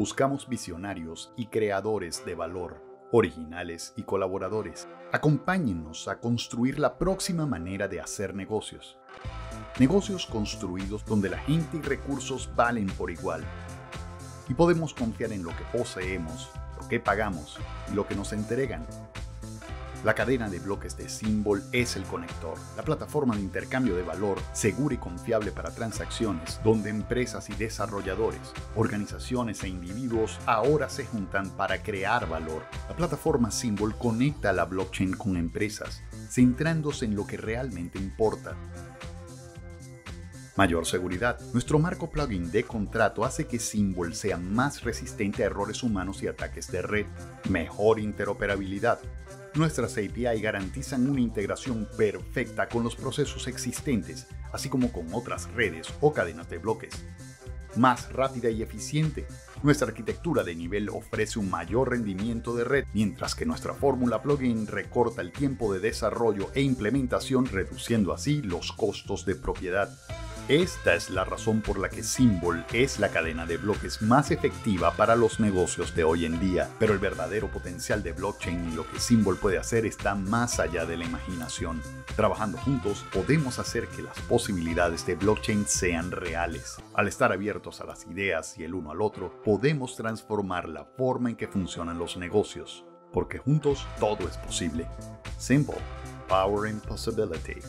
Buscamos visionarios y creadores de valor, originales y colaboradores. Acompáñennos a construir la próxima manera de hacer negocios. Negocios construidos donde la gente y recursos valen por igual. Y podemos confiar en lo que poseemos, lo que pagamos y lo que nos entregan. La cadena de bloques de Symbol es el conector, la plataforma de intercambio de valor segura y confiable para transacciones, donde empresas y desarrolladores, organizaciones e individuos ahora se juntan para crear valor. La plataforma Symbol conecta la blockchain con empresas, centrándose en lo que realmente importa, Mayor seguridad. Nuestro marco plugin de contrato hace que Symbol sea más resistente a errores humanos y ataques de red. Mejor interoperabilidad. Nuestras API garantizan una integración perfecta con los procesos existentes, así como con otras redes o cadenas de bloques. Más rápida y eficiente. Nuestra arquitectura de nivel ofrece un mayor rendimiento de red, mientras que nuestra fórmula plugin recorta el tiempo de desarrollo e implementación, reduciendo así los costos de propiedad. Esta es la razón por la que Symbol es la cadena de bloques más efectiva para los negocios de hoy en día, pero el verdadero potencial de blockchain y lo que Symbol puede hacer está más allá de la imaginación. Trabajando juntos podemos hacer que las posibilidades de blockchain sean reales. Al estar abiertos a las ideas y el uno al otro, podemos transformar la forma en que funcionan los negocios, porque juntos todo es posible. Symbol, Power and Possibility.